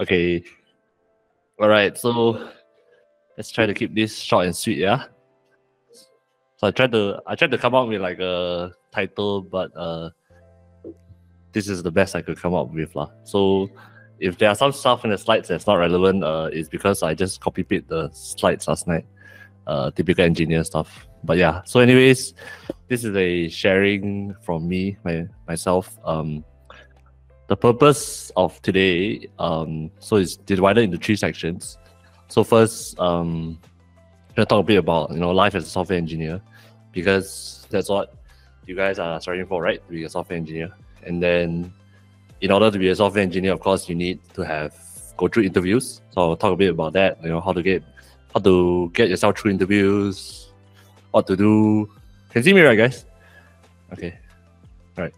Okay. All right. So let's try to keep this short and sweet. Yeah. So I tried to I tried to come up with like a title, but uh, this is the best I could come up with lah. So if there are some stuff in the slides that's not relevant, uh, it's because I just copy paste the slides last night. Uh, typical engineer stuff. But yeah. So anyways, this is a sharing from me my myself. Um, the purpose of today, um, so it's divided into three sections. So first, um, I'm gonna talk a bit about you know life as a software engineer, because that's what you guys are starting for, right? To be a software engineer, and then in order to be a software engineer, of course, you need to have go through interviews. So I'll talk a bit about that. You know how to get how to get yourself through interviews, what to do. Can you see me right, guys? Okay, all right.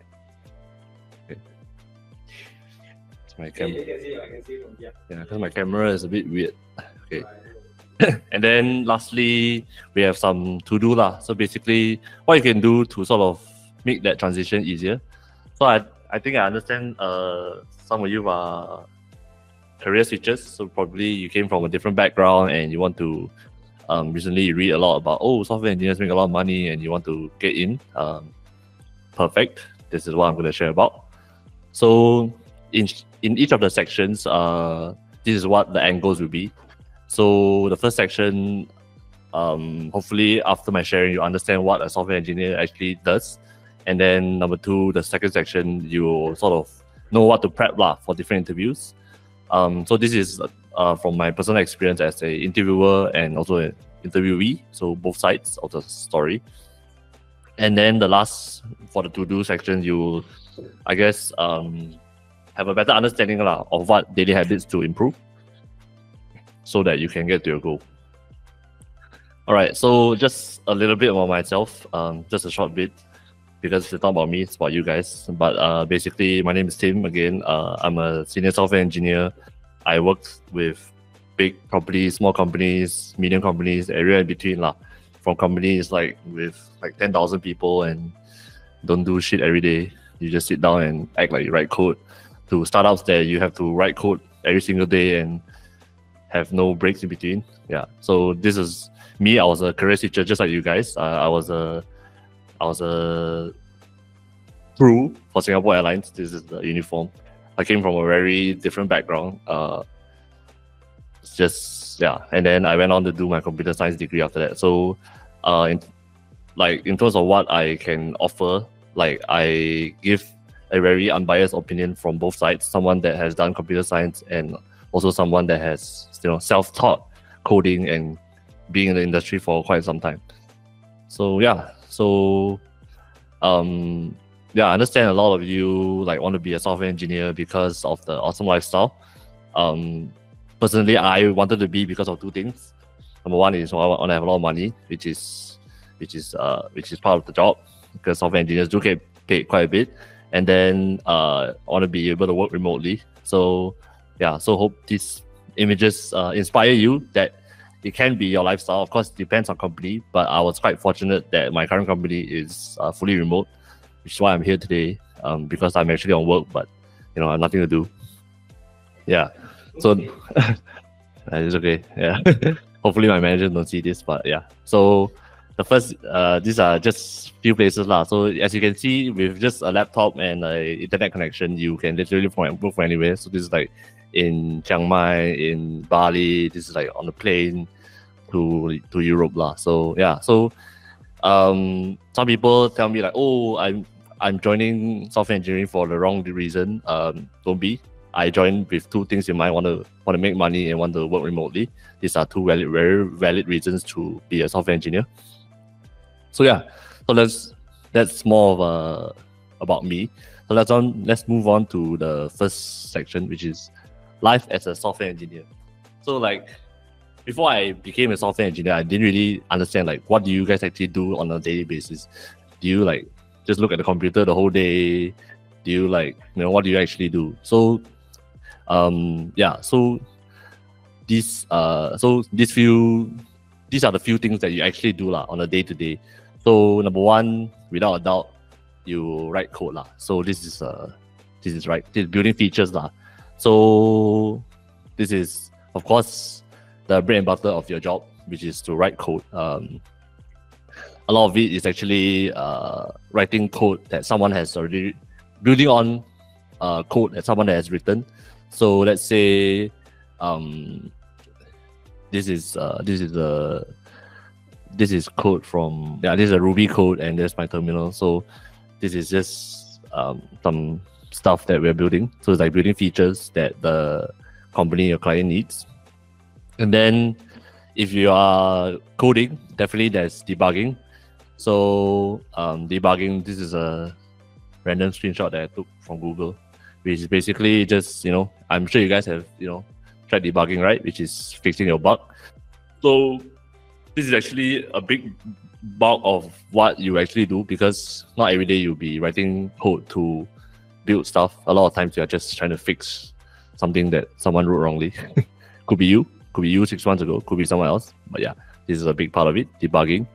From here. Yeah, because my camera is a bit weird. Okay. and then lastly, we have some to do lah. So basically, what you can do to sort of make that transition easier. So I, I think I understand. Uh, some of you are career switches. So probably you came from a different background and you want to. Um, recently you read a lot about oh software engineers make a lot of money and you want to get in. Um, perfect. This is what I'm going to share about. So in in each of the sections, uh, this is what the angles will be. So the first section, um, hopefully after my sharing, you understand what a software engineer actually does. And then number two, the second section, you sort of know what to prep lah for different interviews. Um, so this is uh, from my personal experience as a interviewer and also an interviewee. So both sides of the story. And then the last for the to-do section, you, I guess, um, have a better understanding lah, of what daily habits to improve so that you can get to your goal. All right, so just a little bit about myself, um, just a short bit, because it's not about me, it's about you guys. But uh, basically, my name is Tim again. Uh, I'm a senior software engineer. I worked with big companies, small companies, medium companies, area in between lah. From companies like with like ten thousand people and don't do shit every day. You just sit down and act like you write code. To startups that you have to write code every single day and have no breaks in between. Yeah. So this is me. I was a career teacher, just like you guys. Uh, I was a, I was a crew for Singapore Airlines. This is the uniform. I came from a very different background. Uh, just yeah, and then I went on to do my computer science degree after that. So, uh, in, like in terms of what I can offer, like I give a very unbiased opinion from both sides. Someone that has done computer science and also someone that has you know self-taught coding and being in the industry for quite some time. So yeah, so um yeah, I understand a lot of you like want to be a software engineer because of the awesome lifestyle. Um personally I wanted to be because of two things. Number one is I want to have a lot of money, which is which is uh which is part of the job because software engineers do get paid quite a bit. And then uh I want to be able to work remotely. So yeah, so hope these images uh, inspire you that it can be your lifestyle. Of course, it depends on company, but I was quite fortunate that my current company is uh, fully remote, which is why I'm here today. Um, because I'm actually on work, but you know, I have nothing to do. Yeah, so it's okay. Yeah, hopefully my manager don't see this, but yeah. So the first, uh, these are just few places lah. So as you can see, with just a laptop and a internet connection, you can literally work from anywhere. So this is like in Chiang Mai, in Bali. This is like on the plane to to Europe lah. So yeah, so um, some people tell me like, oh, I'm I'm joining software engineering for the wrong reason. Um, don't be. I joined with two things in mind: want to want to make money and want to work remotely. These are two valid, very valid reasons to be a software engineer. So yeah, so let's that's more of a about me. So let's on let's move on to the first section, which is life as a software engineer. So like before I became a software engineer, I didn't really understand like what do you guys actually do on a daily basis. Do you like just look at the computer the whole day? Do you like you know what do you actually do? So um yeah, so these uh so these few these are the few things that you actually do lah on a day to day. So number one, without a doubt, you write code lah. So this is uh this is right. This is building features lah. So this is of course the bread and butter of your job, which is to write code. Um, a lot of it is actually uh, writing code that someone has already building on uh, code that someone has written. So let's say um, this is uh, this is a this is code from yeah this is a Ruby code and there's my terminal. So this is just um, some stuff that we're building. So it's like building features that the company your client needs. And then if you are coding, definitely there's debugging. So um, debugging, this is a random screenshot that I took from Google, which is basically just, you know, I'm sure you guys have, you know, tried debugging, right? Which is fixing your bug. So this is actually a big bulk of what you actually do because not every day you'll be writing code to build stuff. A lot of times you are just trying to fix something that someone wrote wrongly. could be you, could be you six months ago, could be someone else. But yeah, this is a big part of it, debugging.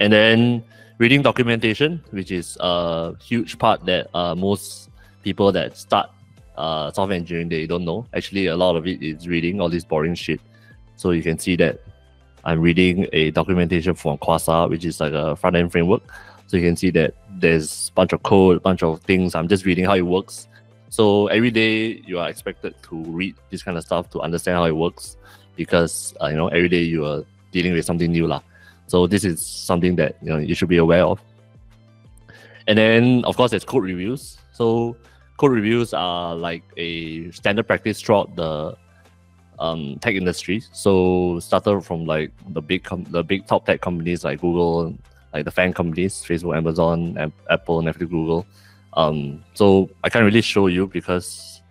And then reading documentation, which is a huge part that uh, most people that start uh, software engineering they don't know. Actually, a lot of it is reading all this boring shit. So you can see that I'm reading a documentation from Quasar, which is like a front end framework. So you can see that there's a bunch of code, a bunch of things. I'm just reading how it works. So every day you are expected to read this kind of stuff to understand how it works, because uh, you know every day you are dealing with something new, lah. So this is something that you know you should be aware of. And then of course there's code reviews. So code reviews are like a standard practice throughout the um, tech industry. So started from like the big the big top tech companies like Google, like the FAANG companies, Facebook, Amazon, Apple, Netflix, Google. Um, so I can't really show you because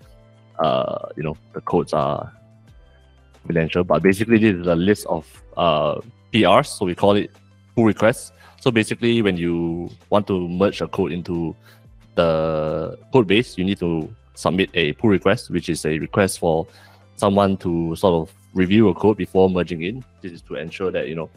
uh, you know the codes are confidential. But basically, this is a list of uh, PRs. So we call it pull requests. So basically, when you want to merge a code into the code base, you need to submit a pull request, which is a request for someone to sort of review a code before merging in. This is to ensure that you know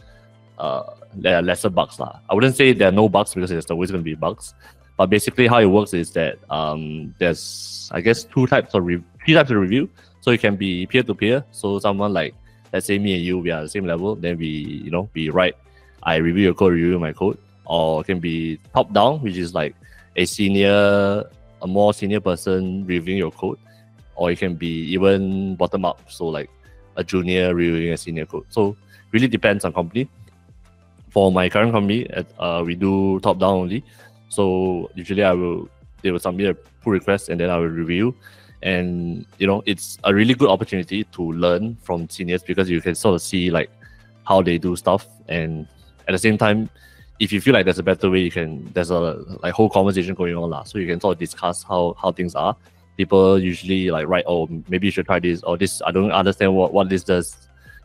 uh, there are lesser bugs. Lah. I wouldn't say there are no bugs because there's always going to be bugs. But basically, how it works is that um, there's, I guess, two types of re- three types of review. So it can be peer to peer. So someone like, let's say me and you, we are the same level. Then we, you know, we write, I review your code, review my code. Or it can be top down, which is like a senior, a more senior person reviewing your code or it can be even bottom up. So like a junior reviewing a senior code. So really depends on company. For my current company, at, uh, we do top down only. So usually I will they will submit a pull request and then I will review. And you know, it's a really good opportunity to learn from seniors because you can sort of see like how they do stuff and at the same time if you feel like there's a better way you can there's a like whole conversation going on lah. so you can sort of discuss how how things are people usually like write, oh, maybe you should try this or this. I don't understand what, what this does.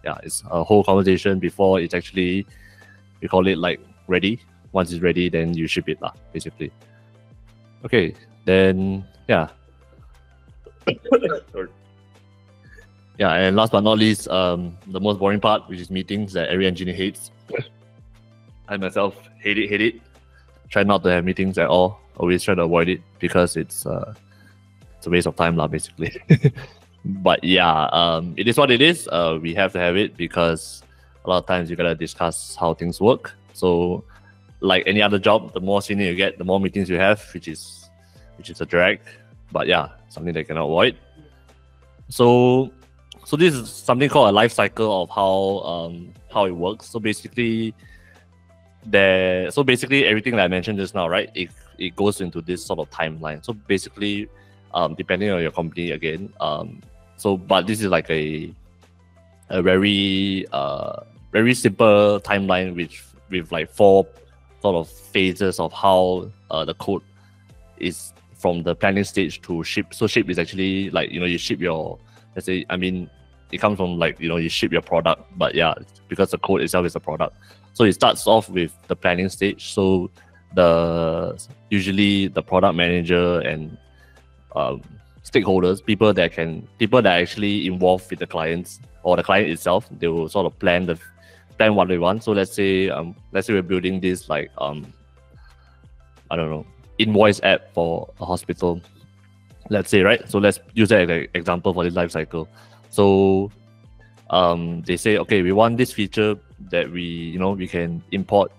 Yeah, it's a whole conversation before it's actually, we call it like ready. Once it's ready, then you ship it, lah, basically. Okay, then, yeah. yeah, and last but not least, um, the most boring part, which is meetings that every engineer hates. I myself hate it, hate it. Try not to have meetings at all. Always try to avoid it because it's uh, it's a waste of time, lah, basically. but yeah, um, it is what it is. Uh, we have to have it because a lot of times you gotta discuss how things work. So, like any other job, the more senior you get, the more meetings you have, which is which is a drag. But yeah, something they cannot avoid. So, so this is something called a life cycle of how um, how it works. So basically, there. So basically, everything that I mentioned just now, right? It it goes into this sort of timeline. So basically, um, depending on your company again. Um, so, but this is like a a very uh very simple timeline, which with like four sort of phases of how uh, the code is from the planning stage to ship. So ship is actually like you know you ship your let's say I mean it comes from like you know you ship your product, but yeah because the code itself is a product. So it starts off with the planning stage. So the usually the product manager and um, stakeholders, people that can, people that actually involved with the clients or the client itself. They will sort of plan the plan what they want. So let's say, um, let's say we're building this like, um, I don't know, invoice app for a hospital. let's say right. So let's use that as an example for this life cycle. So um, they say, okay, we want this feature that we you know we can import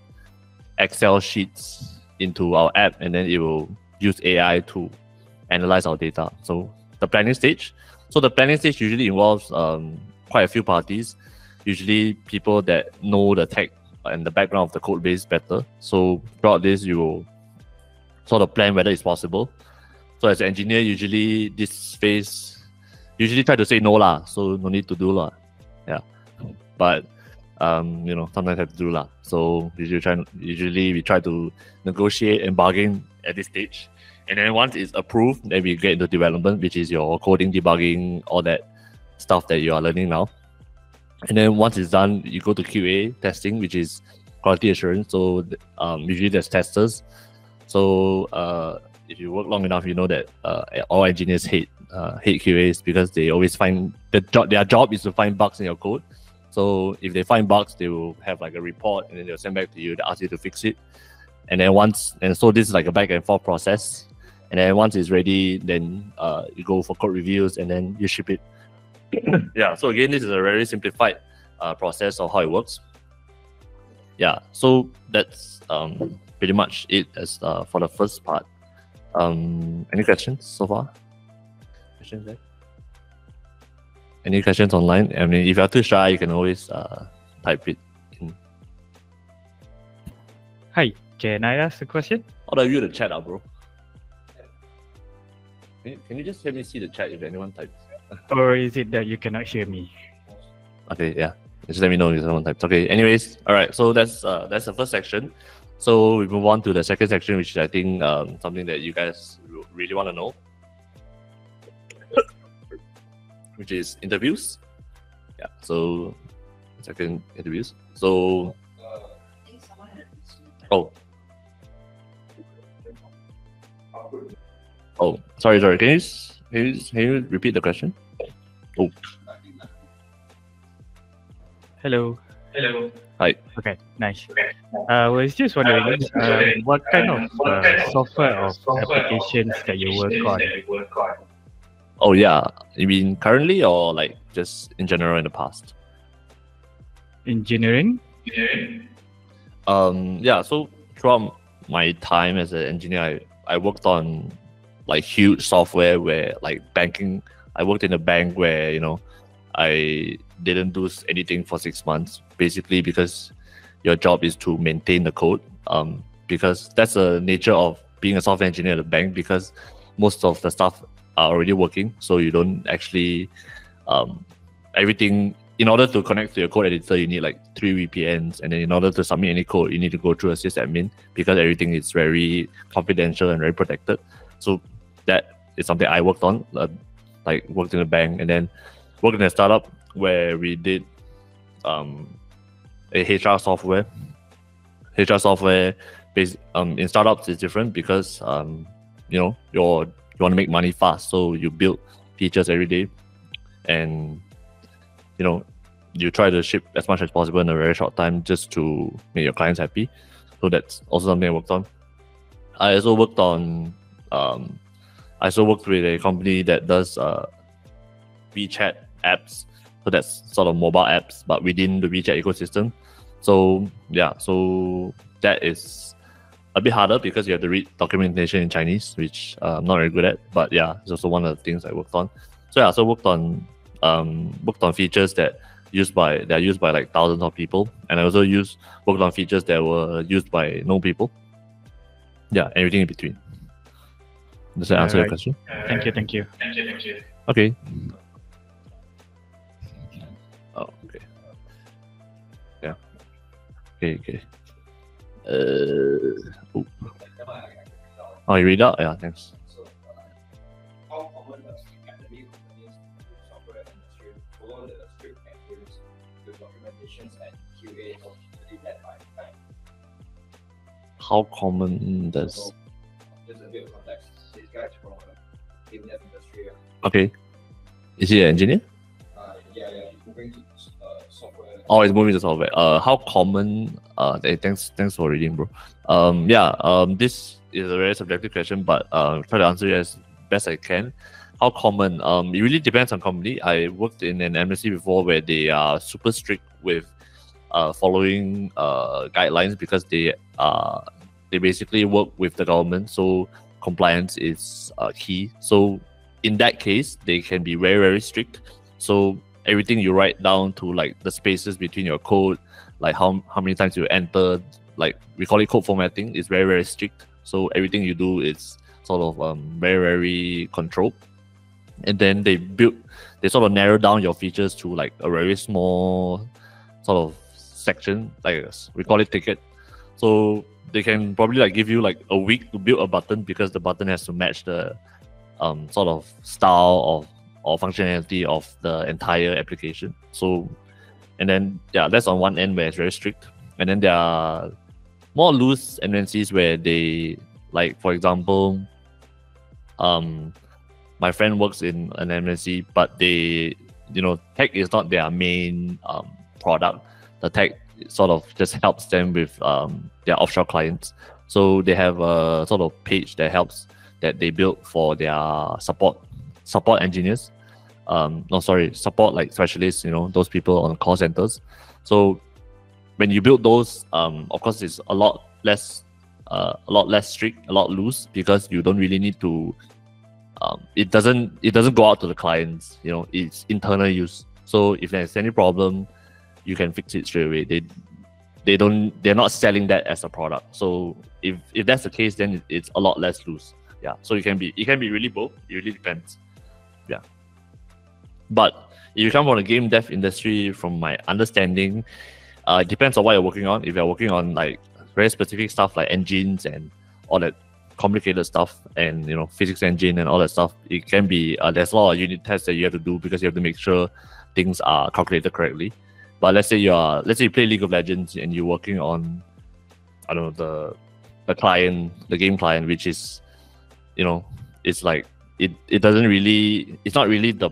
Excel sheets into our app, and then it will use AI to analyze our data. So the planning stage. So the planning stage usually involves um, quite a few parties, usually people that know the tech and the background of the code base better. So throughout this, you sort of plan whether it's possible. So as an engineer, usually this phase, usually try to say no lah. So no need to do lah. Yeah, but um, you know sometimes have to do lah. So usually try usually we try to negotiate and bargain at this stage. And then once it's approved, then we get into development, which is your coding, debugging, all that stuff that you are learning now. And then once it's done, you go to QA testing, which is quality assurance. So um, usually there's testers. So uh, if you work long enough, you know that uh, all engineers hate uh, hate QAs because they always find the job. Their job is to find bugs in your code. So if they find bugs, they will have like a report and then they'll send back to you. They ask you to fix it. And then once and so this is like a back and forth process. And then once it's ready, then uh, you go for code reviews and then you ship it yeah, so again, this is a very simplified uh, process of how it works. Yeah, so that's um, pretty much it as uh, for the first part. Um, any questions so far? Questions there? Any questions online? I mean, if you're too shy, you can always uh, type it in. Hi, can I ask a question? How do I view the chat, uh, bro? Can you, can you just let me see the chat if anyone types? or is it that you cannot hear me? Okay, yeah. Just let me know if someone types. Okay. Anyways, all right. So that's uh that's the first section. So we move on to the second section, which is I think um, something that you guys really want to know, which is interviews. Yeah. So second interviews. So sorry sorry. Can you can you, can you repeat the question? Oh. Hello. Hello. Hi. Okay, nice. Uh, I was just wondering uh, what kind of uh, software or applications that you work on. Oh yeah, you mean currently or like just in general in the past? Engineering. Um, yeah. So throughout my time as an engineer, I, I worked on like huge software where like banking. I worked in a bank where you know I didn't do anything for six months, basically because your job is to maintain the code. Um, because that's the nature of being a software engineer at a bank. Because most of the stuff are already working, so you don't actually um, everything. In order to connect to your code editor, you need like three VPNs, and then in order to submit any code, you need to go through a sysadmin because everything is very confidential and very protected. So that is something I worked on, uh, like worked in a bank, and then worked in a startup where we did um, a HR software. HR software, based um, in startups is different because um, you know you're you want to make money fast, so you build features every day, and you know you try to ship as much as possible in a very short time just to make your clients happy. So that's also something I worked on. I also worked on um, I also worked with a company that does uh, WeChat apps. So that's sort of mobile apps, but within the WeChat ecosystem. So yeah, so that is a bit harder because you have to read documentation in Chinese, which uh, I'm not very good at. But yeah, it's also one of the things I worked on. So yeah, so worked on um, worked on features that used by that are used by like thousands of people, and I also used worked on features that were used by no people. Yeah, everything in between. Does that answer Alright. your question? Thank you, thank you. Thank you. Thank you. Okay. Oh, okay. Yeah. Okay, okay. Uh, oh. oh, you read out? Yeah, thanks. how common does dev industry. Okay. Is he an engineer? Uh, yeah, yeah, he's moving to uh, software. Oh, it's moving to software. Uh, how common? Uh, th- thanks, thanks for reading, bro. Um, yeah. Um, this is a very subjective question, but uh, try to answer it as best I can. How common? Um, it really depends on company. I worked in an embassy before where they are super strict with uh, following uh, guidelines because they uh, they basically work with the government, so compliance is uh, key. So in that case, they can be very very strict. So everything you write down to like the spaces between your code, like how how many times you enter, like we call it code formatting, is very very strict. So everything you do is sort of um, very very controlled. And then they build, they sort of narrow down your features to like a very small sort of section, like we call it ticket. So they can probably like give you like a week to build a button because the button has to match the um, sort of style of or functionality of the entire application. So, and then yeah, that's on one end where it's very strict, and then there are more loose MNCs where they like, for example, um, my friend works in an MNC, but they, you know, tech is not their main um, product. The tech sort of just helps them with um, their offshore clients. So they have a sort of page that helps that they built for their support support engineers. Um, no, sorry, support like specialists. You know, those people on call centers. So when you build those, um, of course, it's a lot less, uh, a lot less strict, a lot loose because you don't really need to. Um, it doesn't it doesn't go out to the clients. You know, it's internal use. So if there's any problem, you can fix it straight away. They they don't they're not selling that as a product. So if if that's the case, then it's a lot less loose. Yeah. So it can be it can be really both. It really depends. Yeah. But if you come from the game dev industry, from my understanding, uh, it depends on what you're working on. If you're working on like very specific stuff like engines and all that complicated stuff and you know physics engine and all that stuff, it can be uh, there's a lot of unit tests that you have to do because you have to make sure things are calculated correctly. But let's say you are let's say you play League of Legends and you're working on I don't know the the client, the game client, which is you know, it's like it, it doesn't really it's not really the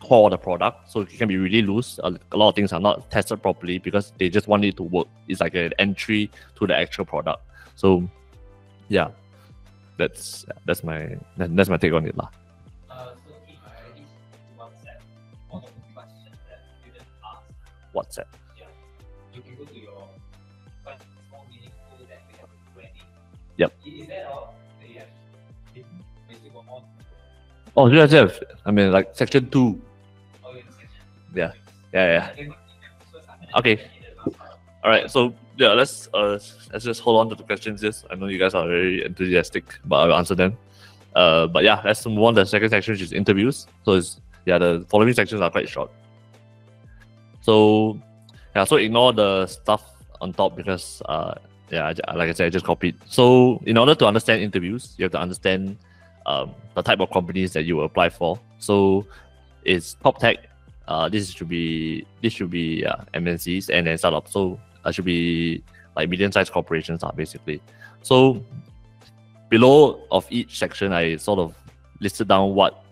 core of the product. So it can be really loose. A, a lot of things are not tested properly because they just want it to work. It's like an entry to the actual product. So yeah. That's that's my that's my take on it. Lah. WhatsApp. yeah, you can go to your small meaningful that we have already. Yep. Is that all? you have? Basically more. Oh, yes, yes. I mean, like section two. Oh. Yeah. Yeah, yeah. Okay, but you can first answer Okay. the last part. All right. So yeah, let's uh let's just hold on to the questions. Yes, I know you guys are very enthusiastic, but I'll answer them. Uh, but yeah, let's move on to the second section, which is interviews. So it's yeah, the following sections are quite short. So yeah, so ignore the stuff on top because uh yeah, like I said, I just copied. So in order to understand interviews, you have to understand um, the type of companies that you apply for. So it's top tech. Uh, this should be this should be uh, MNCs and then startups. So uh, should be like medium-sized corporations, are basically. So below of each section, I sort of listed down what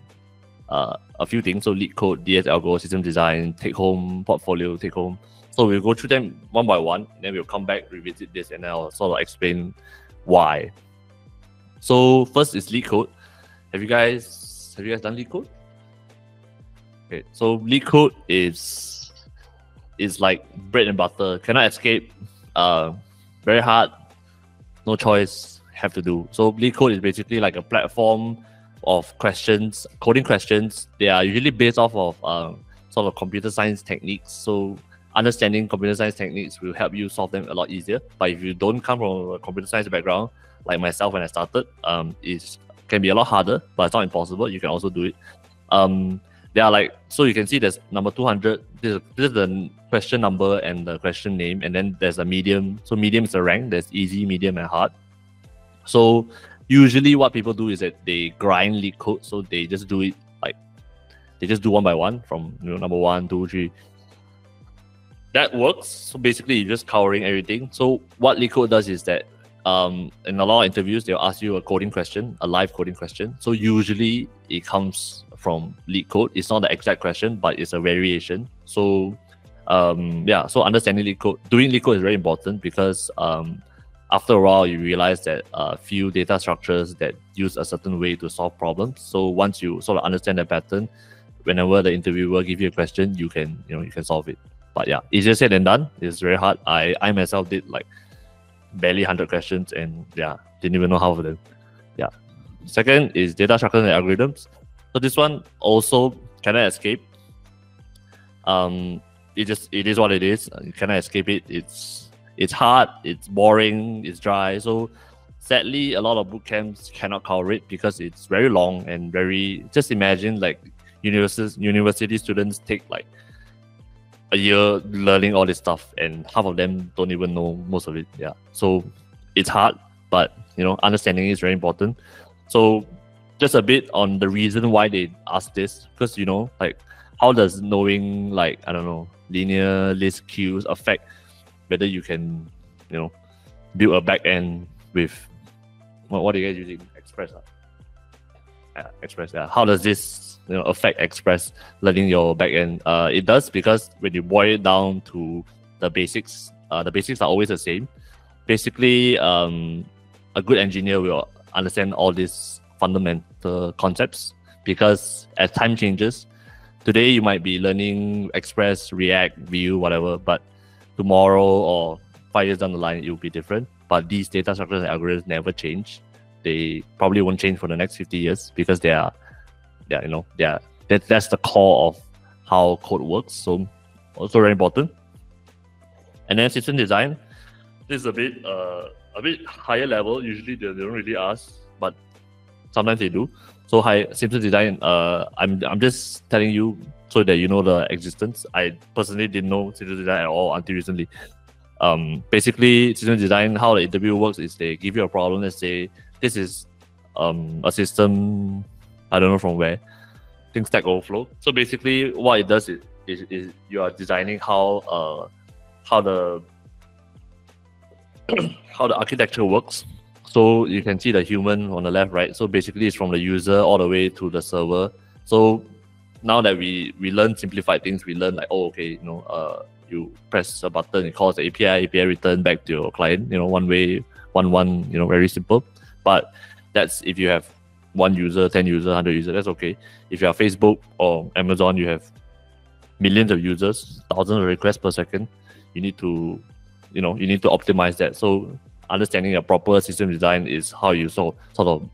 uh, a few things. So LeetCode, DS algo, system design, take home, portfolio, take home. So we'll go through them one by one, then we'll come back, revisit this, and I'll sort of explain why. So first is LeetCode. Have you guys have you guys done LeetCode? Okay, so LeetCode is is like bread and butter. Cannot escape. Uh, very hard. No choice. Have to do. So LeetCode is basically like a platform of questions, coding questions. They are usually based off of um, sort of computer science techniques. So understanding computer science techniques will help you solve them a lot easier. But if you don't come from a computer science background, like myself when I started, um, it can be a lot harder, but it's not impossible. You can also do it. Um, they are like so you can see there's number 200 this this is the question number and the question name and then there's a medium so medium is a rank there's easy medium and hard so usually what people do is that they grind LeetCode so they just do it like they just do one by one from you know number one two three. That works. So basically you're just covering everything. So what LeetCode does is that um, in a lot of interviews they'll ask you a coding question a live coding question. So usually it comes from LeetCode. It's not the exact question but it's a variation. So um, yeah so understanding LeetCode doing LeetCode is very important because um, after a while you realize that a few data structures that use a certain way to solve problems. So once you sort of understand the pattern, whenever the interviewer give you a question, you can you know you can solve it. But yeah, easier said than done. It's very hard. I I myself did like barely hundred questions and yeah, didn't even know half of them. Yeah. Second is data structures and algorithms. So this one also cannot escape. Um, it just it is what it is. You cannot escape it. It's it's hard. It's boring. It's dry. So sadly, a lot of boot camps cannot cover it because it's very long and very. Just imagine like university university students take like a year learning all this stuff, and half of them don't even know most of it. Yeah, so it's hard, but you know, understanding is very important. So just a bit on the reason why they ask this, because you know, like how does knowing like I don't know linear list queues affect whether you can you know build a back end with what, what are you guys using Express? Uh? Yeah, Express. Yeah. How does this you know affect Express learning your backend? Uh, it does because when you boil it down to the basics, uh, the basics are always the same. Basically, um, a good engineer will understand all these fundamental concepts because as time changes, today you might be learning Express, React, Vue, whatever, but tomorrow or five years down the line it will be different. But these data structures and algorithms never change. They probably won't change for the next 50 years because they are, yeah, you know, they are, that, that's the core of how code works. So also very important. And then system design, this is a bit uh, a bit higher level. Usually they, they don't really ask, but sometimes they do. So high system design, uh, I'm I'm just telling you so that you know the existence. I personally didn't know system design at all until recently. Um, basically system design how the interview works is they give you a problem let's say this is um, a system i don't know from where things stack overflow so basically what it does is, is, is you are designing how uh, how the how the architecture works. So you can see the human on the left right? So basically it's from the user all the way to the server. So now that we we learn simplified things we learn like oh okay you know uh you press a button, it calls the API, API return back to your client, you know, one way, one, one, you know, very simple. But that's if you have one user, 10 user, 100 user, that's okay. If you have Facebook or Amazon, you have millions of users, thousands of requests per second, you need to, you know, you need to optimize that. So understanding a proper system design is how you sort, sort of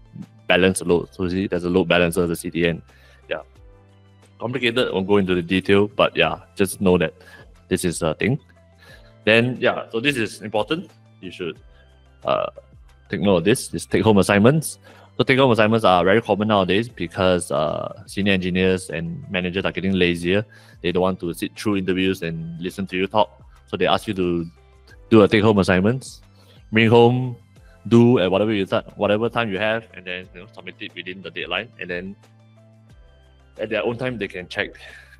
balance the load. So see, there's a load balancer, the CDN. Complicated, won't go into the detail, but yeah, just know that this is a thing. Then yeah, so this is important. You should uh, take note of this. This take home assignments. So take home assignments are very common nowadays because uh, senior engineers and managers are getting lazier. They don't want to sit through interviews and listen to you talk. So they ask you to do a take home assignments, bring home, do at whatever you start, whatever time you have, and then you know, submit it within the deadline. And then at their own time, they can check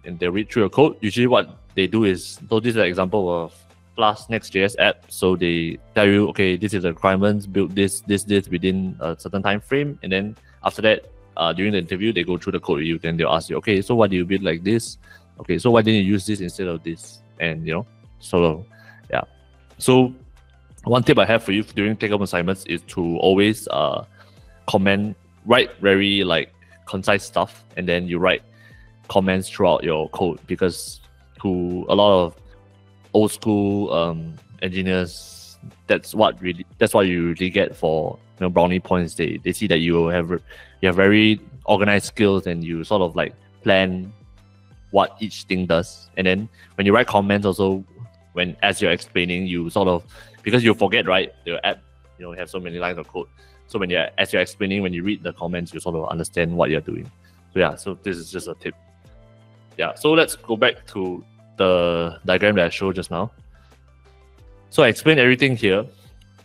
and they read through your code. Usually, what they do is so this is an example of Flask Next.js app. So they tell you, okay, this is the requirements, build this, this, this within a certain time frame, and then after that, uh, during the interview, they go through the code with you. Then they'll ask you, okay, so why do you build like this? Okay, so why didn't you use this instead of this? And you know, of, yeah. So one tip I have for you during take-home assignments is to always uh, comment, write very like concise stuff, and then you write comments throughout your code because to a lot of old school um, engineers, that's what really that's what you really get for you know brownie points. They they see that you have you have very organized skills and you sort of like plan what each thing does. And then when you write comments also when as you're explaining, you sort of because you forget, right? your app, you know, have so many lines of code. So when you're as you're explaining, when you read the comments, you sort of understand what you're doing. So yeah, so this is just a tip yeah, so let's go back to the diagram that I showed just now. So I explained everything here,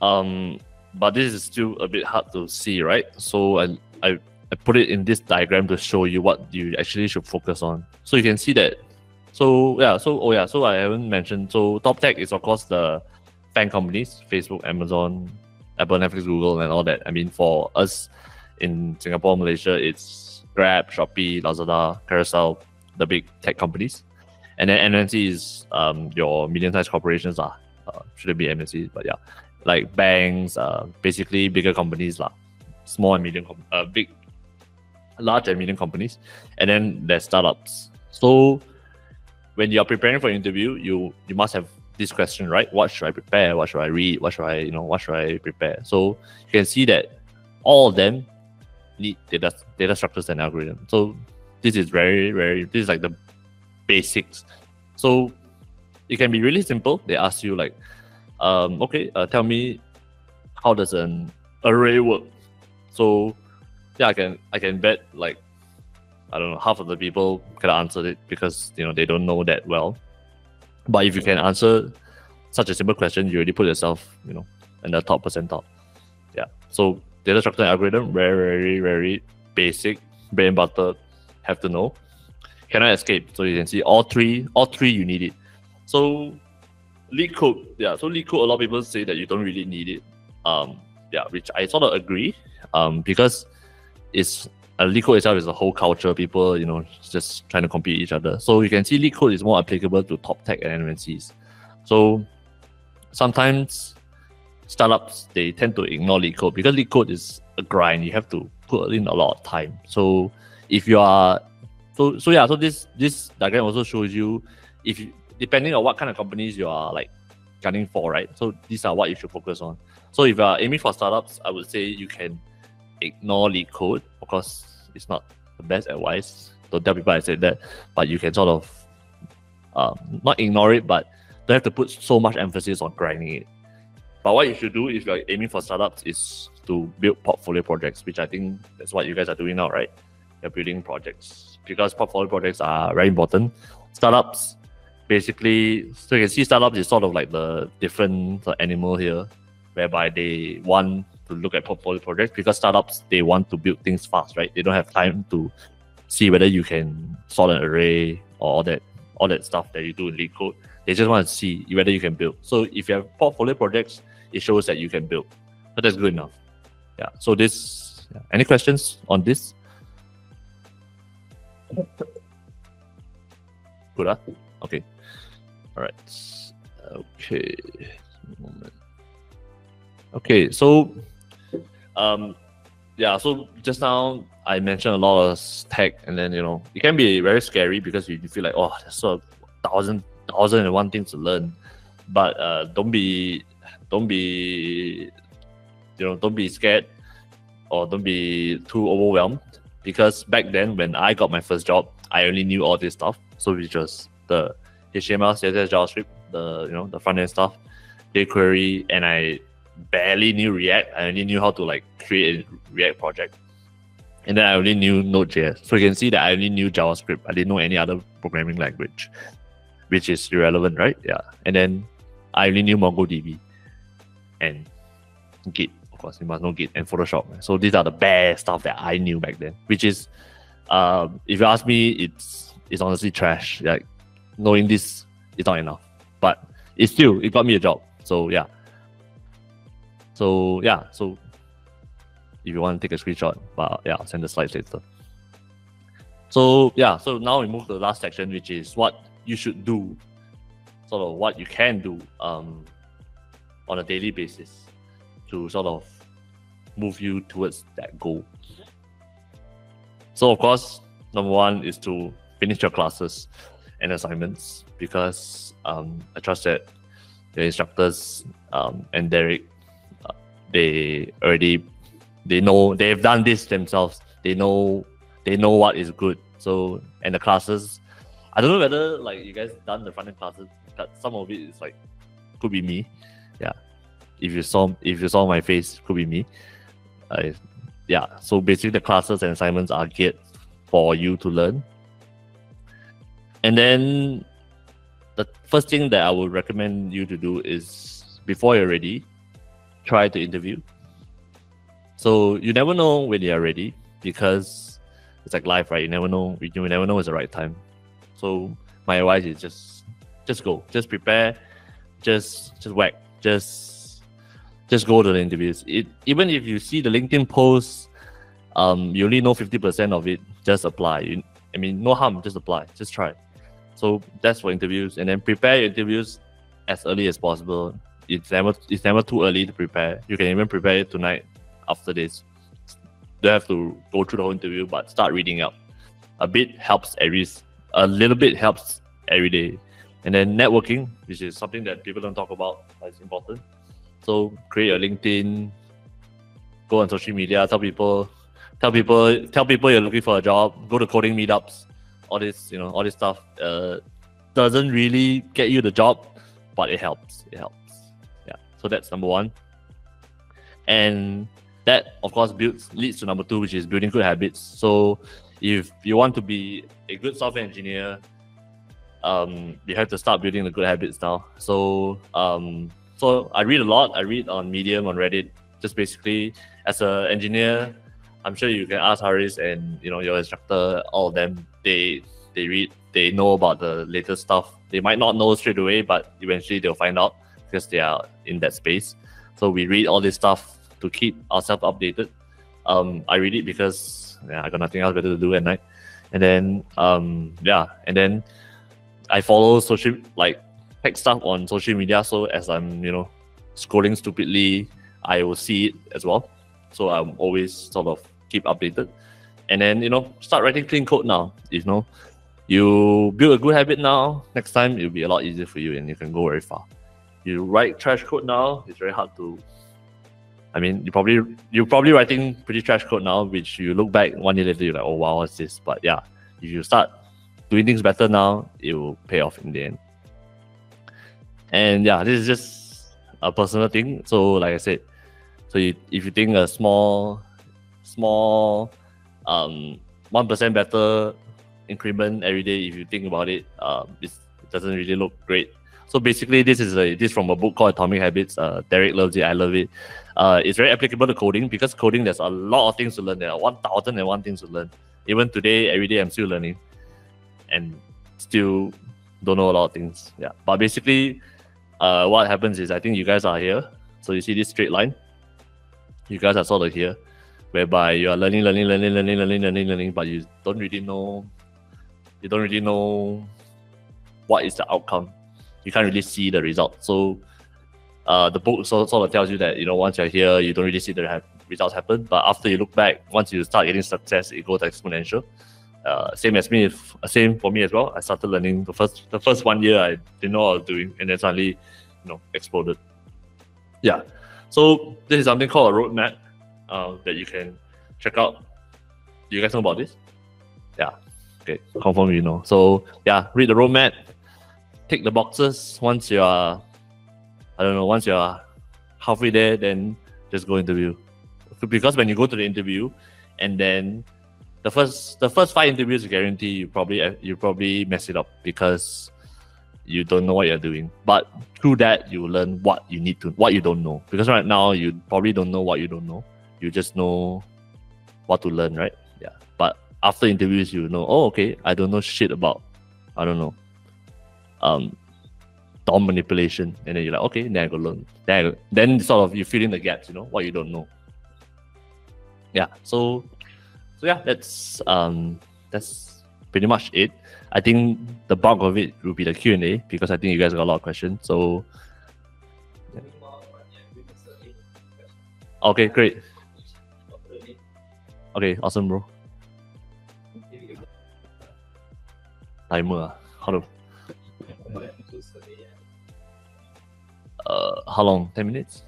um, but this is still a bit hard to see, right? So I, I, I put it in this diagram to show you what you actually should focus on. So you can see that. So yeah, so oh yeah, so I haven't mentioned. So top tech is of course the FAANG companies, Facebook, Amazon, Apple, Netflix, Google, and all that. I mean, for us in Singapore, Malaysia, it's Grab, Shopee, Lazada, Carousell, the big tech companies, and then MNC is um, your medium-sized corporations are uh, shouldn't be MNC, but yeah, like banks, uh, basically bigger companies lah, small and medium, com- uh, big, large and medium companies, and then there's startups. So when you are preparing for an interview, you you must have this question, right? What should I prepare? What should I read? What should I, you know, what should I prepare? So you can see that all of them need data data structures and algorithms. So this is very, very this is like the basics. So it can be really simple. They ask you like, um, okay, uh, tell me how does an array work? So yeah, I can I can bet like I don't know half of the people can answer it because you know they don't know that well. But if you can answer such a simple question, you already put yourself, you know, in the top percentile. Yeah. So data structure and algorithm, very, very, very basic, bread and butter, have to know. Cannot escape. So you can see all three, all three you need it. So LeetCode, yeah. So LeetCode, a lot of people say that you don't really need it. Um, yeah, which I sort of agree. Um, because it's uh, LeetCode itself is a whole culture. People, you know, just trying to compete each other. So you can see LeetCode is more applicable to top tech and MNCs. So sometimes startups they tend to ignore LeetCode because LeetCode is a grind. You have to put in a lot of time. So if you are so so yeah, so this this diagram also shows you if you depending on what kind of companies you are like gunning for, right? So these are what you should focus on. So if you are aiming for startups, I would say you can ignore LeetCode. Of course, it's not the best advice. Don't tell people I said that, but you can sort of um, not ignore it, but don't have to put so much emphasis on grinding it. But what you should do if you're aiming for startups is to build portfolio projects, which I think that's what you guys are doing now, right? You're building projects because portfolio projects are very important. Startups, basically, so you can see startups is sort of like the different animal here, whereby they want to look at portfolio projects because startups they want to build things fast, right? They don't have time to see whether you can sort an array or all that all that stuff that you do in LeetCode. They just want to see whether you can build. So if you have portfolio projects, it shows that you can build. But that's good enough. Yeah. So this. Yeah. Any questions on this? Good. Huh? Okay. All right. Okay. Okay. So, um, yeah. So just now I mentioned a lot of tech, and then you know it can be very scary because you feel like oh, there's so thousand thousand and one things to learn. But uh, don't be don't be you know don't be scared or don't be too overwhelmed because back then when I got my first job, I only knew all this stuff. So which was the HTML, CSS, JavaScript, the you know the front end stuff, jQuery, and I barely knew React. I only knew how to like create a React project. And then I only knew Node.js. So you can see that I only knew JavaScript. I didn't know any other programming language, which is irrelevant, right? Yeah. And then I only knew MongoDB and Git. Of course, you must know Git and Photoshop. So these are the best stuff that I knew back then, which is, um, if you ask me, it's it's honestly trash. Like knowing this is not enough, but it's still it got me a job. So yeah. So yeah, so if you want to take a screenshot, but yeah, I'll send the slides later. So yeah, so now we move to the last section, which is what you should do, sort of what you can do um, on a daily basis to sort of move you towards that goal. So of course, number one is to finish your classes and assignments because um, I trust that the instructors um, and Derek, they already they know they've done this themselves. They know they know what is good. So and the classes, I don't know whether like you guys done the front end classes. But some of it is like could be me. Yeah, if you saw if you saw my face, could be me. Uh, yeah. So basically, the classes and assignments are geared for you to learn. And then the first thing that I would recommend you to do is before you're ready, try to interview so you never know when you're ready because it's like life, right? You never know. You never know it's the right time. So my advice is just just go, just prepare, just just whack, just just go to the interviews. It even if you see the LinkedIn post, um, you only know fifty percent of it. Just apply. You, I mean, no harm. Just apply. Just try. So that's for interviews, and then prepare your interviews as early as possible. It's never it's never too early to prepare. You can even prepare it tonight after this. Don't have to go through the whole interview, but start reading up. A bit helps every a little bit helps every day. And then networking, which is something that people don't talk about, but it's important. So create a LinkedIn, go on social media, tell people, tell people, tell people you're looking for a job, go to coding meetups, all this, you know, all this stuff. Uh, doesn't really get you the job, but it helps. It helps. So that's number one. And that of course builds leads to number two, which is building good habits. So if you want to be a good software engineer, um, you have to start building the good habits now. So um, so I read a lot. I read on Medium, on Reddit. Just basically, as an engineer, I'm sure you can ask Haris and you know your instructor. All of them, they they read, they know about the latest stuff. They might not know straight away, but eventually they'll find out because they are in that space. So we read all this stuff to keep ourselves updated. Um, I read it because yeah, I got nothing else better to do at night. And then um, yeah, and then I follow social like tech stuff on social media. So as I'm you know scrolling stupidly, I will see it as well. So I'm always sort of keep updated. And then you know start writing clean code now. You know, you build a good habit now. Next time it'll be a lot easier for you, and you can go very far. You write trash code now. It's very hard to I mean, you probably you're probably writing pretty trash code now, which you look back one year later, you're like, oh wow, what's this? But yeah, if you start doing things better now, it will pay off in the end. And yeah, this is just a personal thing. So like I said, so you, if you think a small, small, um, one percent better increment every day, if you think about it, um, it doesn't really look great. So basically, this is a this is from a book called Atomic Habits. Uh, Derek loves it. I love it. Uh, it's very applicable to coding because coding there's a lot of things to learn. There are one thousand and one things to learn. Even today, every day I'm still learning, and still don't know a lot of things. Yeah, but basically, uh, what happens is I think you guys are here. So you see this straight line. You guys are sort of here, whereby you are learning, learning, learning, learning, learning, learning, learning, but you don't really know. You don't really know what is the outcome. You can't really see the result. So uh, the book sort, sort of tells you that you know once you're here, you don't really see the ha- results happen. But after you look back, once you start getting success, it goes exponential. Uh, same as me, if, same for me as well. I started learning the first the first one year. I didn't know what I was doing, and then suddenly, you know, exploded. Yeah. So this is something called a roadmap uh, that you can check out. Do you guys know about this? Yeah. Okay. Confirm you know. So yeah, read the roadmap. Tick the boxes once you are I don't know, once you're halfway there, then just go interview. Because when you go to the interview, and then the first the first five interviews, guarantee you probably you probably mess it up because you don't know what you're doing. But through that, you learn what you need to, what you don't know. Because right now, you probably don't know what you don't know. You just know what to learn, right? Yeah. But after interviews, you know, oh, okay, I don't know shit about, I don't know, um, DOM manipulation, and then you're like, okay, then I go learn. Then, I, then sort of you fill in the gaps, you know, what you don't know. Yeah. So, so yeah, that's um, that's pretty much it. I think the bulk of it will be the Q and A because I think you guys got a lot of questions. So, okay, great. Okay, awesome, bro. Timer, ah. how to uh, how long? 10 minutes?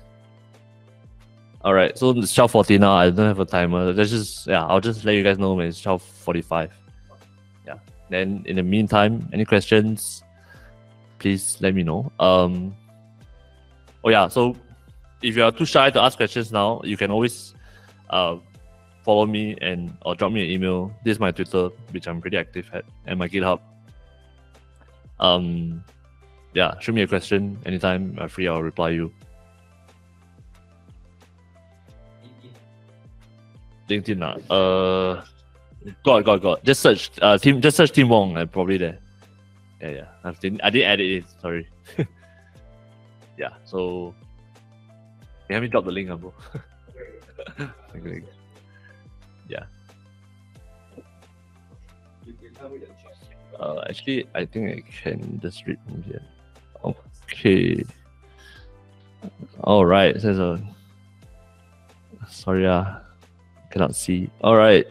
All right, so it's 12:40 now. I don't have a timer. Let's just yeah, I'll just let you guys know when it's 12:45. Yeah. Then in the meantime, any questions? Please let me know. Um. Oh yeah, so if you are too shy to ask questions now, you can always uh follow me and or drop me an email. This is my Twitter, which I'm pretty active at, and my GitHub. Um, yeah, shoot me a question anytime. I'm free. I'll reply you. LinkedIn, uh, uh, got, got, got. Just search, uh, team, just search Tim Wong. I'm probably there. Yeah, yeah. I didn't, I didn't edit it. Sorry. yeah. So, you me drop the link, bro? okay. Yeah. Uh, actually, I think I can just read from here. Okay. All right. Says a. Sorry, uh, cannot see. All right.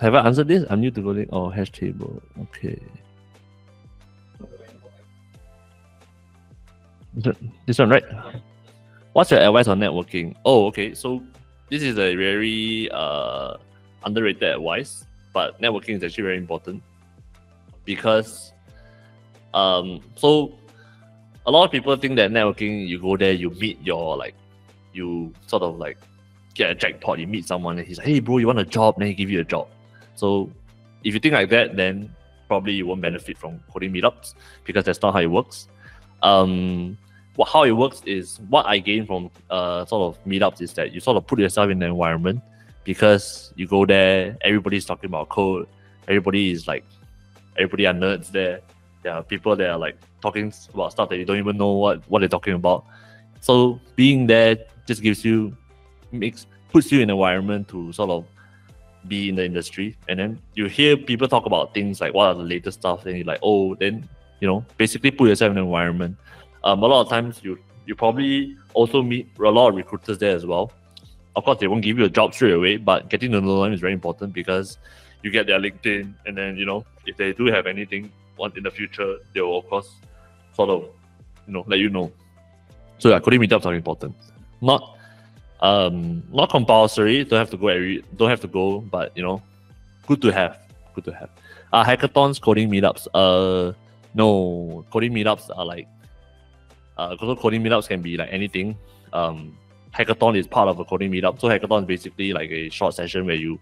Have I answered this? I'm new to coding. Oh, hash table. Okay. This one, right? What's your advice on networking? Oh, okay. So this is a very uh, underrated advice, but networking is actually very important because um so a lot of people think that networking you go there you meet your like you sort of like get a jackpot you meet someone and he's like hey bro you want a job? Then he give you a job. So if you think like that then probably you won't benefit from coding meetups because that's not how it works. Um what how it works is what I gain from uh sort of meetups is that you sort of put yourself in the environment because you go there everybody's talking about code everybody is like everybody are nerds there there are people that are like talking about stuff that you don't even know what what they're talking about. So being there just gives you makes puts you in an environment to sort of be in the industry. And then you hear people talk about things like what are the latest stuff and you're like oh then you know basically put yourself in an environment. Um, a lot of times you you probably also meet a lot of recruiters there as well. Of course they won't give you a job straight away but getting to know them is very important because you get their linkedin and then you know if they do have anything want in the future they will of course sort of you know let you know. So yeah coding meetups are important. Not um not compulsory don't have to go every don't have to go but you know good to have good to have. Uh hackathons coding meetups uh no coding meetups are like uh coding meetups can be like anything. Um hackathon is part of a coding meetup. So hackathon is basically like a short session where you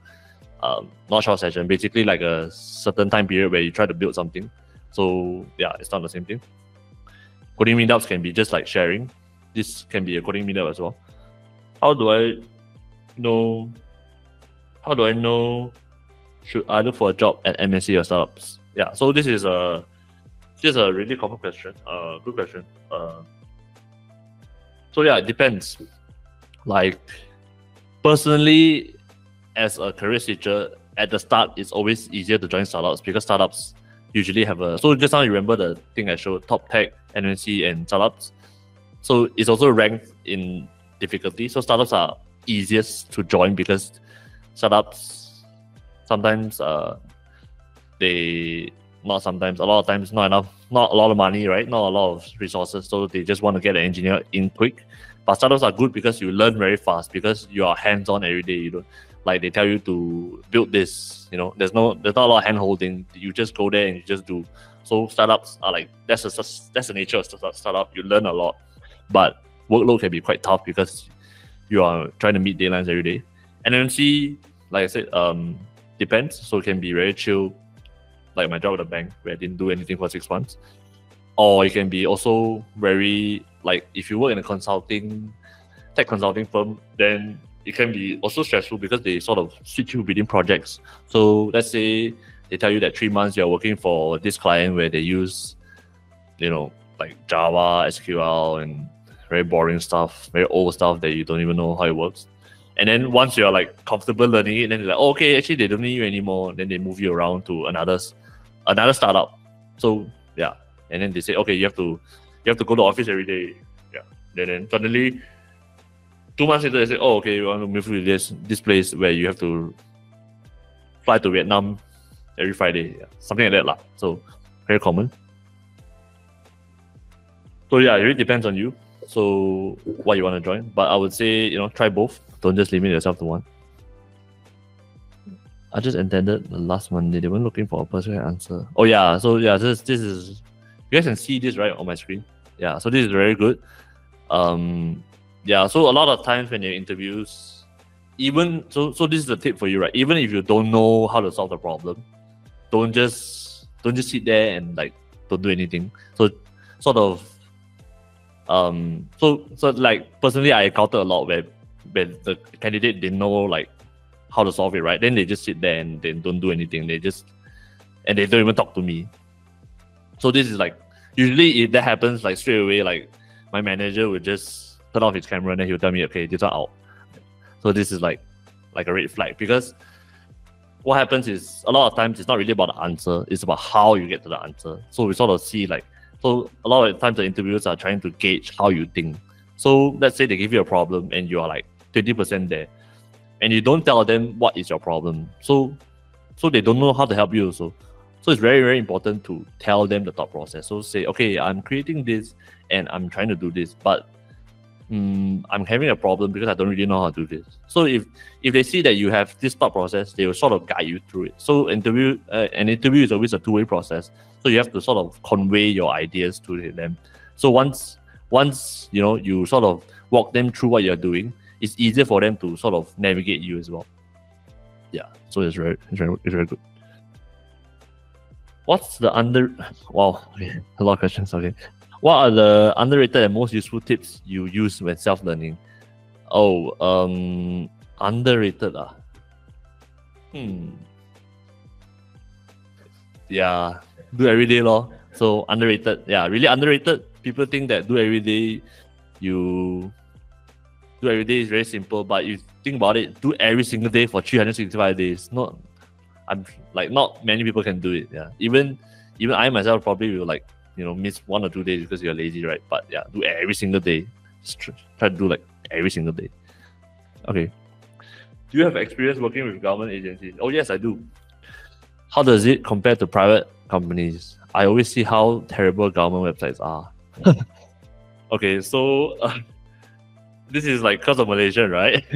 um not short session basically like a certain time period where you try to build something so yeah it's not the same thing. Coding meetups can be just like sharing. This can be a coding meetup as well. How do i know how do i know should i look for a job at mnc or startups? Yeah so this is a this is a really common question uh good question uh. So yeah it depends. Like personally as a career switcher at the start it's always easier to join startups because startups usually have a so just now you remember the thing I showed top tech, MNC and startups. So it's also ranked in difficulty. So startups are easiest to join because startups sometimes uh they not sometimes a lot of times not enough not a lot of money right not a lot of resources so they just want to get an engineer in quick but startups are good because you learn very fast because you are hands on every day you don't like they tell you to build this you know there's no there's not a lot of hand holding you just go there and you just do. So startups are like that's a, that's the nature of start- startup. You learn a lot. But workload can be quite tough because you are trying to meet deadlines every day. MNC like I said um depends. So it can be very chill like my job at the bank where I didn't do anything for six months. Or it can be also very like if you work in a consulting tech consulting firm then it can be also stressful because they sort of switch you between projects. So let's say they tell you that three months you're working for this client where they use, you know, like Java, SQL, and very boring stuff, very old stuff that you don't even know how it works. And then once you're like comfortable learning it, then they're like, oh, okay, actually they don't need you anymore. And Then they move you around to another another startup. So yeah, and then they say, okay, you have to you have to go to office every day. Yeah, and then suddenly two months later, they say, "Oh, okay, you want to move to this this place where you have to fly to Vietnam every Friday, yeah, something like that, lah." So very common. So yeah, it really depends on you. So what you want to join, but I would say you know try both. Don't just limit yourself to one. I just attended the last Monday. They weren't looking for a personal answer. Oh yeah, so yeah, this this is you guys can see this right on my screen. Yeah, so this is very good. Um, yeah so a lot of times when you interviews even so so this is the tip for you right? Even if you don't know how to solve the problem don't just don't just sit there and like don't do anything. So sort of um so so like personally i encountered a lot where where the candidate didn't know like how to solve it right? Then they just sit there and they don't do anything. They just and they don't even talk to me. So this is like usually if that happens like straight away like my manager would just turn off his camera and then he'll tell me, okay, this one out. So this is like like a red flag because what happens is a lot of times it's not really about the answer, it's about how you get to the answer. So we sort of see like so a lot of times the interviewers are trying to gauge how you think. So let's say they give you a problem and you are like 20% there, and you don't tell them what is your problem. So so they don't know how to help you also. So it's very, very important to tell them the thought process. So say, okay, I'm creating this and I'm trying to do this, but mm, I'm having a problem because I don't really know how to do this. So if if they see that you have this thought process, they will sort of guide you through it. So interview, uh, an interview is always a two way process. So you have to sort of convey your ideas to them. So once once you know you sort of walk them through what you're doing, it's easier for them to sort of navigate you as well. Yeah, so it's very it's very, it's very good. What's the under? Wow, okay, a lot of questions. Okay, what are the underrated and most useful tips you use when self learning? Oh, um, underrated ah. Hmm. Yeah, do every day lor. So underrated. Yeah, really underrated. People think that do every day, you do every day is very simple, but you think about it, do every single day for 365 days. Not I'm like not many people can do it. Yeah. Even even I myself probably will like, you know, miss one or two days because you're lazy, right? But yeah, do every single day. Just try, to do like every single day. Okay. Do you have experience working with government agencies? Oh yes, I do. How does it compare to private companies? I always see how terrible government websites are. okay, so uh, this is like because of Malaysia, right?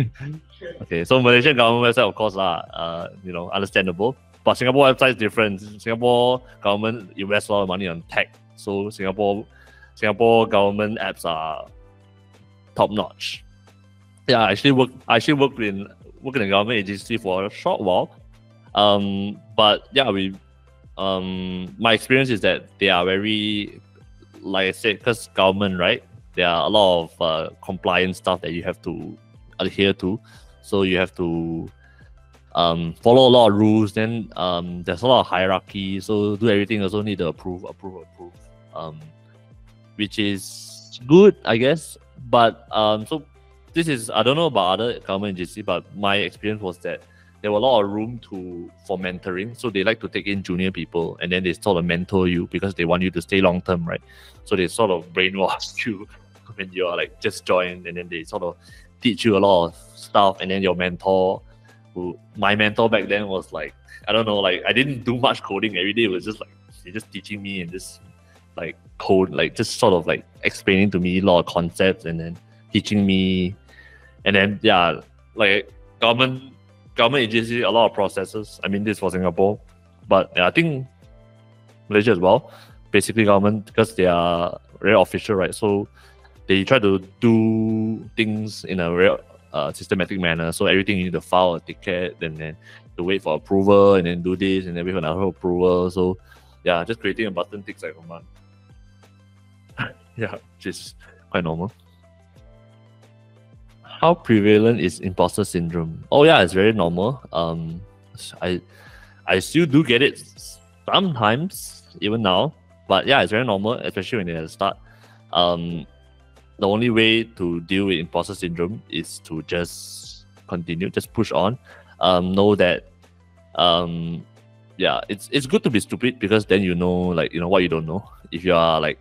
okay, so Malaysian government website, of course, lah, uh, you know, understandable. But Singapore website is different. Singapore government invests a lot of money on tech, so Singapore Singapore government apps are top notch. Yeah, I actually work. I actually worked in worked in a government agency for a short while. Um, but yeah, we um my experience is that they are very like I said, because government, right? There are a lot of uh, compliance stuff that you have to adhere to. So you have to um, follow a lot of rules. Then um, there's a lot of hierarchy. So do everything also need to approve, approve, approve. Um, which is good, I guess. But um, so this is I don't know about other government agency, but my experience was that there were a lot of room to for mentoring. So they like to take in junior people and then they sort of mentor you because they want you to stay long term, right? So they sort of brainwash you when you're like just joined and then they sort of teach you a lot of stuff and then your mentor who my mentor back then was like I don't know, like I didn't do much coding every day. It was just like they're just teaching me and just like code, like just sort of like explaining to me a lot of concepts and then teaching me and then yeah, like government government agency, a lot of processes. I mean this for Singapore. But yeah, I think Malaysia as well. Basically government because they are very official, right? So they try to do things in a real uh, systematic manner. So everything you need to file a ticket and then to wait for approval and then do this and then wait for another approval. So yeah, just creating a button takes like a month. Yeah, which is quite normal. How prevalent is imposter syndrome? Oh yeah, it's very normal. Um, I I still do get it sometimes, even now. But yeah, it's very normal, especially when you're at the start. Um, the only way to deal with imposter syndrome is to just continue, just push on. Um, know that, um, yeah, it's it's good to be stupid because then you know like you know what you don't know. If you are like,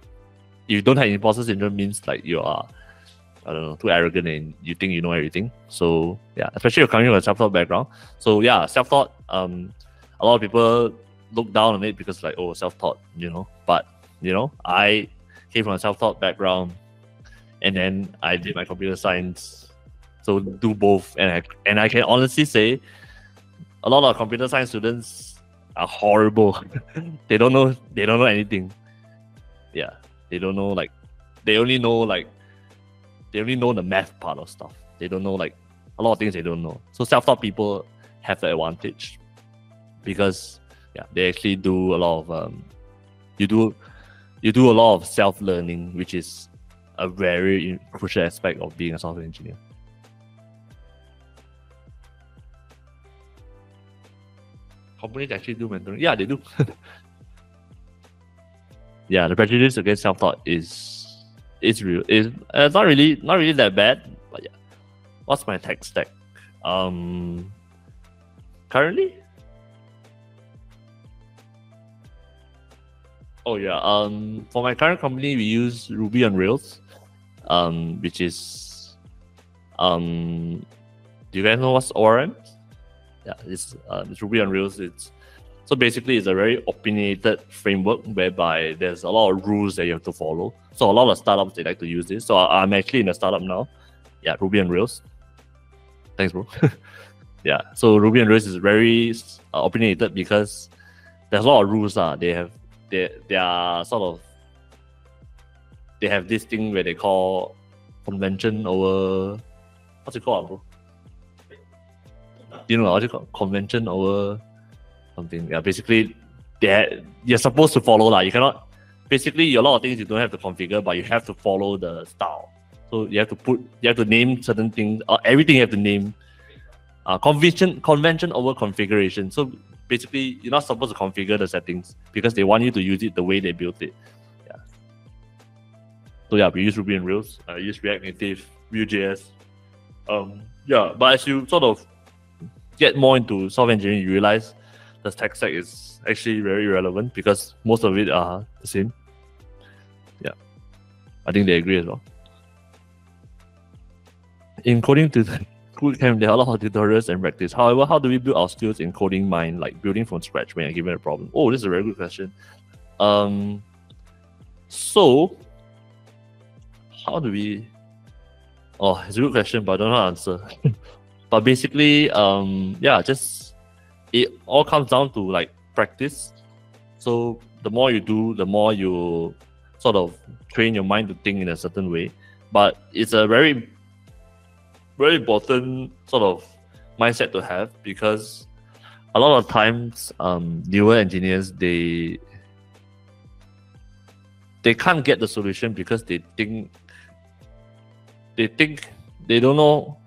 you don't have imposter syndrome, means like you are, I don't know, too arrogant and you think you know everything. So yeah, especially you're coming from a self taught background. So yeah, self taught. Um, a lot of people look down on it because like oh self taught, you know. But you know, I came from a self taught background and then I did my computer science. So do both, and I and I can honestly say, a lot of computer science students are horrible. they don't know they don't know anything. Yeah, they don't know like they only know like they only know the math part of stuff. They don't know like a lot of things they don't know. So self-taught people have the advantage because yeah, they actually do a lot of um, you do you do a lot of self-learning, which is a very crucial aspect of being a software engineer. Companies actually do mentoring. Yeah, they do. yeah, the prejudice against self-taught is is real. Is uh, not really not really that bad. But yeah, what's my tech stack? Um, currently. Oh yeah. Um, for my current company, we use Ruby on Rails. um, which is um, do you guys know what's ORM? Yeah, it's uh, it's Ruby on Rails. It's so basically it's a very opinionated framework whereby there's a lot of rules that you have to follow. So a lot of startups they like to use this. So I'm actually in a startup now. Yeah, Ruby and Rails. Thanks, bro. yeah, so Ruby and Rails is very uh, opinionated because there's a lot of rules. Uh, they have they they are sort of they have this thing where they call convention over what's it called, bro? You know what it called? Convention over something. Yeah, basically they you're supposed to follow like you cannot basically a lot of things you don't have to configure, but you have to follow the style. So you have to put you have to name certain things or everything you have to name. Uh, convention convention over configuration. So basically you're not supposed to configure the settings because they want you to use it the way they built it. Yeah. So yeah, we use Ruby and Rails. I use React Native, Vue.js. Um, yeah, but as you sort of get more into software engineering, you realize the tech stack is actually very relevant because most of it are the same. Yeah, I think they agree as well. In coding to bootcamp, there are a lot of tutorials and practice. However, how do we build our skills in coding mind, like building from scratch when you're given a problem? Oh, this is a very good question. Um, so how do we? Oh, it's a good question, but I don't know how to answer. but basically, um, yeah, just it all comes down to like practice. So the more you do, the more you sort of train your mind to think in a certain way. But it's a very, very important sort of mindset to have because a lot of times, um, newer engineers they they can't get the solution because they think they think they don't know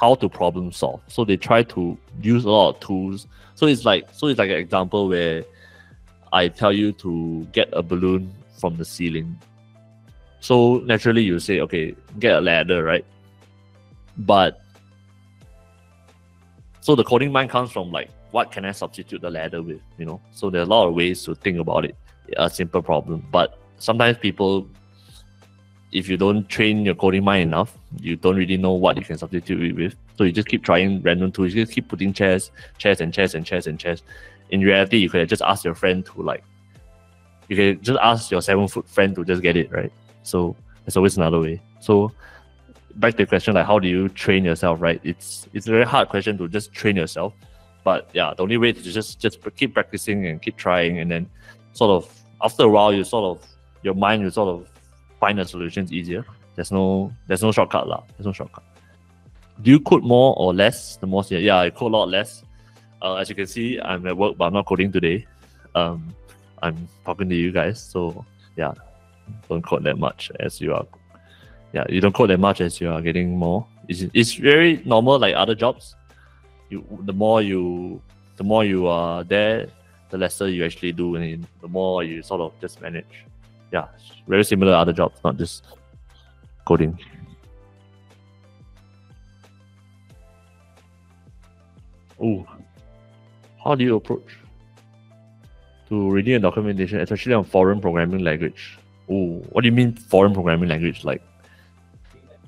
how to problem solve. So they try to use a lot of tools. So it's like so it's like an example where I tell you to get a balloon from the ceiling. So naturally you say, okay, get a ladder, right? But so the coding mind comes from like what can I substitute the ladder with, you know? So there are a lot of ways to think about it. A simple problem. But sometimes people if you don't train your coding mind enough, you don't really know what you can substitute it with. So you just keep trying random tools. You just keep putting chairs, chairs and chairs and chairs and chairs. In reality, you could just ask your friend to like, you can just ask your seven foot friend to just get it right. So there's always another way. So back to the question like, how do you train yourself? Right? It's it's a very hard question to just train yourself. But yeah, the only way to just just keep practicing and keep trying, and then sort of after a while, you sort of your mind will sort of find the solutions easier. There's no there's no shortcut lah. There's no shortcut. Do you code more or less? The most yeah, I code a lot less. Uh, as you can see, I'm at work, but I'm not coding today. Um, I'm talking to you guys, so yeah, don't code that much as you are. Yeah, you don't code that much as you are getting more. It's, it's very normal like other jobs. You the more you the more you are there, the lesser you actually do, and the more you sort of just manage yeah, very similar other jobs, not just coding. Oh, how do you approach to reading a documentation, especially on foreign programming language? Oh, what do you mean foreign programming language? Like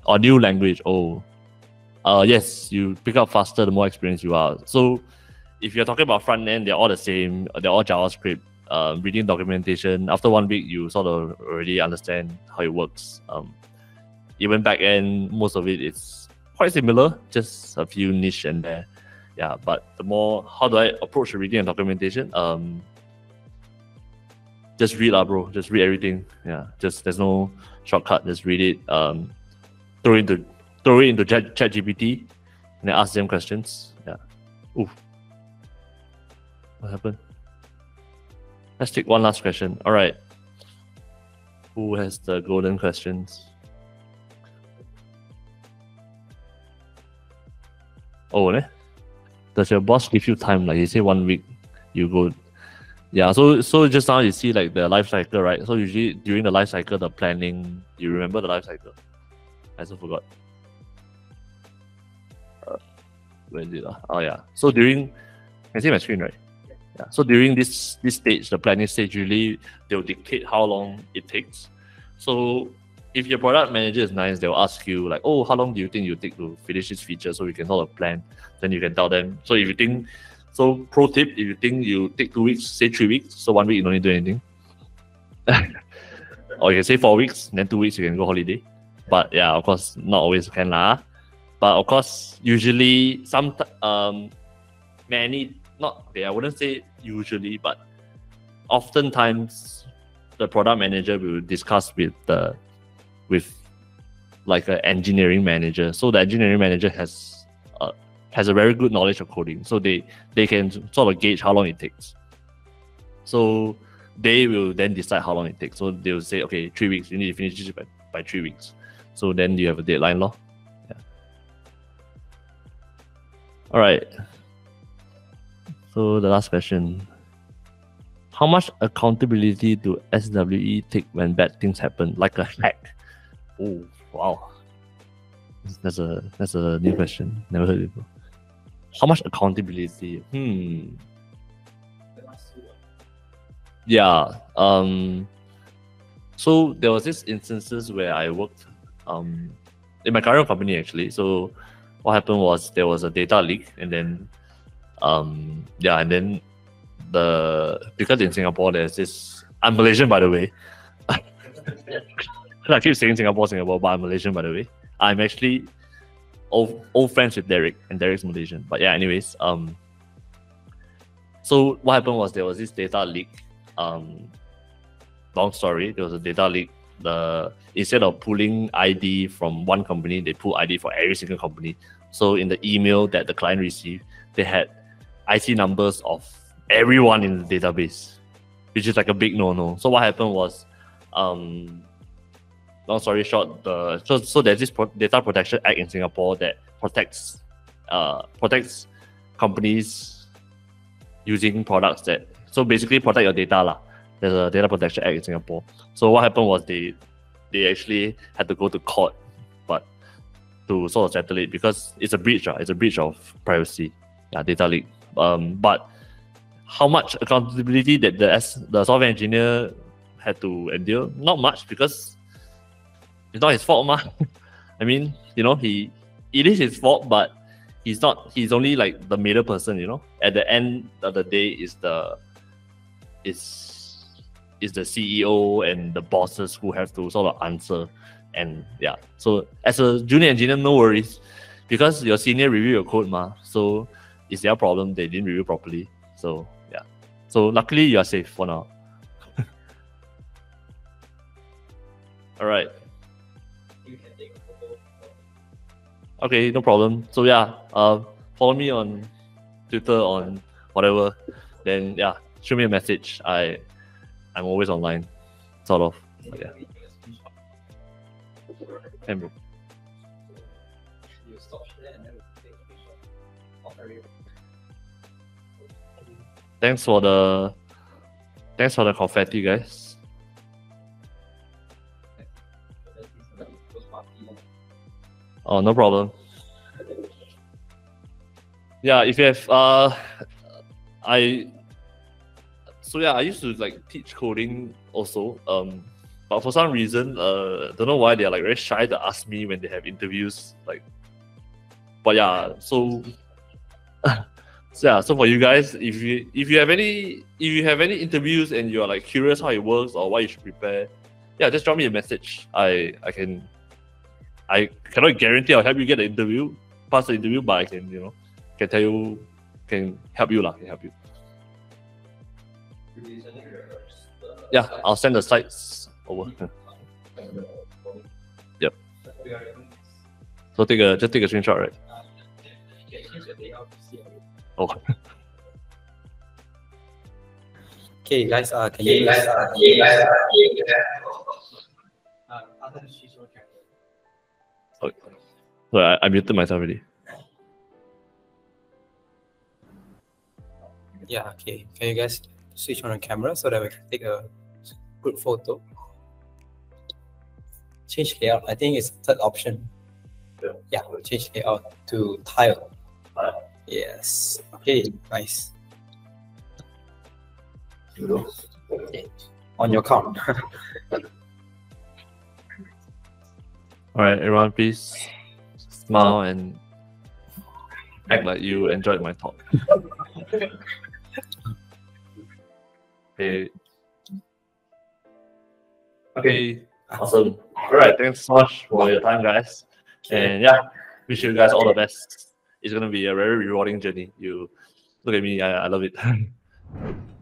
a new language? Oh, uh, yes, you pick up faster the more experienced you are. So, if you're talking about front end, they're all the same. They're all JavaScript uh, reading documentation, after one week, you sort of already understand how it works. Um, even back end, most of it is quite similar, just a few niche and there. Yeah, but the more, how do I approach reading and documentation? Um, just read, lah, bro. Just read everything. Yeah, just there's no shortcut. Just read it. Um, throw it into throw it into Chat, Chat GPT, and then ask them questions. Yeah. Ooh. What happened? Let's take one last question. All right. Who has the golden questions? Oh, ne? Does your boss give you time? Like you say one week, you go. Yeah, so so just now you see like the life cycle, right? So usually during the life cycle, the planning, you remember the life cycle? I also forgot. Uh, is it? Uh? Oh yeah. So during, can see my screen, right? Yeah. So during this this stage, the planning stage, usually they'll dictate how long it takes. So if your product manager is nice, they'll ask you like, oh, how long do you think you take to finish this feature so we can sort of plan. Then you can tell them. So if you think, so pro tip, if you think you take two weeks, say three weeks. So one week you don't need to do anything. or you can say four weeks, then two weeks you can go holiday. But yeah, of course, not always can lah. But of course, usually some um many not okay, I wouldn't say usually, but oftentimes the product manager will discuss with the with like an engineering manager. So the engineering manager has has a very good knowledge of coding. So they they can sort of gauge how long it takes. So they will then decide how long it takes. So they will say, okay, three weeks. You need to finish this by, by three weeks. So then you have a deadline, law. Yeah. All right. So the last question. How much accountability do SWE take when bad things happen, like a hack? Oh, wow. That's a that's a new question. Never heard before. How much accountability? Hmm. Yeah. Um. So there was this instances where I worked, um, in my current company actually. So what happened was there was a data leak, and then, um, yeah, and then the because in Singapore there's this. I'm Malaysian by the way. I keep saying Singapore, Singapore, but I'm Malaysian by the way. I'm actually old old friends with Derek, and Derek's Malaysian. But yeah, anyways, um, so what happened was there was this data leak. Um, long story. There was a data leak. The instead of pulling ID from one company, they pull ID for every single company. So in the email that the client received, they had IC numbers of everyone in the database, which is like a big no-no. So what happened was, um, long story short, the so, so there's this Pro- Data Protection Act in Singapore that protects uh protects companies using products that so basically protect your data lah. There's a Data Protection Act in Singapore. So what happened was they they actually had to go to court, but to sort of settle it because it's a breach. Uh, it's a breach of privacy. Yeah, data leak. Um, but how much accountability that the the software engineer had to endure? Not much because it's not his fault, ma. I mean, you know, he it is his fault, but he's not. He's only like the middle person. You know, at the end of the day, is the is is the CEO and the bosses who have to sort of answer. And yeah, so as a junior engineer, no worries, because your senior review your code, ma. So it's their problem. They didn't review properly. So yeah. So luckily you are safe for now. All right. Okay, no problem. So yeah, uh, follow me on Twitter on whatever. Then yeah, shoot me a message. I I'm always online, sort of. Yeah. And Thanks for the thanks for the confetti, guys. Oh, no problem. Yeah, if you have uh, I so yeah, I used to like teach coding also. Um, but for some reason, uh, don't know why they're like very shy to ask me when they have interviews. Like, but yeah, so so yeah, so for you guys, if you if you have any if you have any interviews and you are like curious how it works or what you should prepare, yeah, just drop me a message. I I can I cannot guarantee I'll help you get the interview, pass the interview, but I can you know can tell you can help you lah, can help you. Yeah, I'll send the sites over. Yep. So take a just take a screenshot, right? Oh, Okay, guys, uh, can you guys, uh, so I, I muted myself already. yeah, okay. Can you guys switch on the camera so that we can take a good photo? Change layout. I think it's third option. Yeah, change layout to tile. Yes. Okay, nice. Okay. On your count. All right, everyone, please smile oh. and act like you enjoyed my talk. okay. Okay. Awesome. All right. Thanks so much for your time, guys. And yeah, wish you guys all the best. It's gonna be a very rewarding journey. You look at me. I, I love it.